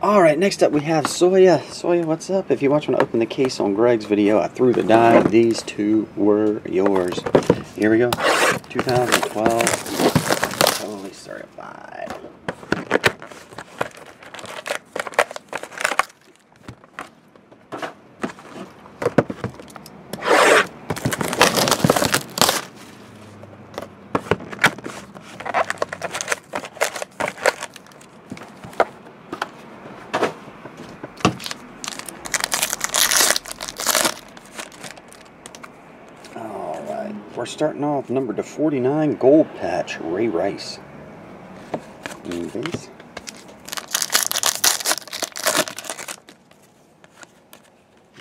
Alright, next up we have Soua. Soua, what's up? If you watch when I opened the case on Greg's video, I threw the die. These two were yours. Here we go. 2012. Totally certified. We're starting off number to 49, Gold Patch, Ray Rice.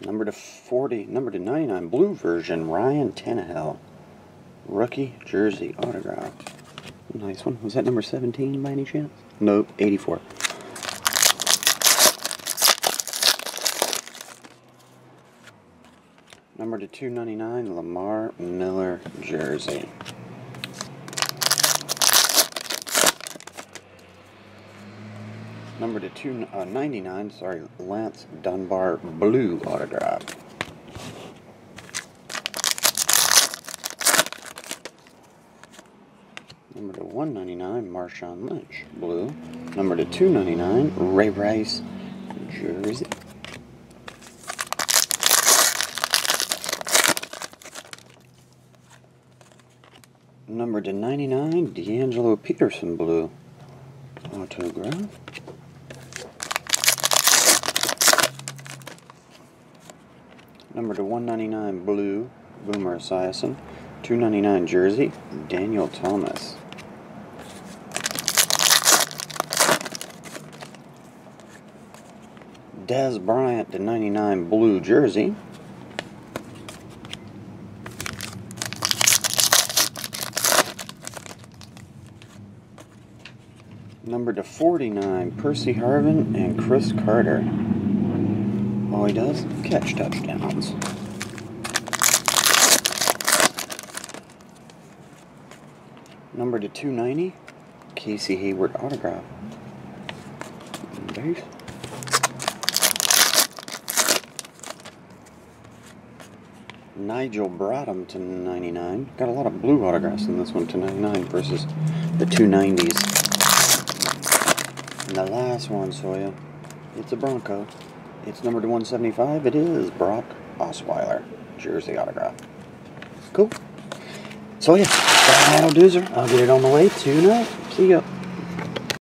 Number to 40, number to 99, blue version, Ryan Tannehill. Rookie jersey autograph. Nice one. Was that number 17 by any chance? Nope, 84. Number to 299, Lamar Miller jersey. Number to 299, uh, sorry, Lance Dunbar blue autograph. Number to 199, Marshawn Lynch blue. Number to 299, Ray Rice jersey. Number to 99, D'Angelo Peterson blue. Autograph. Number to 199, blue, Boomer Esiason. 299 jersey, Daniel Thomas. Dez Bryant to 99 blue jersey. Number to 49, Percy Harvin and Cris Carter. All he does, catch touchdowns. Number to 290, Casey Hayward autograph. Base. Nigel Bradham to 99. Got a lot of blue autographs in this one to 99 versus the 290s. And the last one, Soua, it's a Bronco. It's number to 175. It is Brock Osweiler, jersey autograph. Cool. So yeah, that'll. I'll get it on the way tonight. See ya.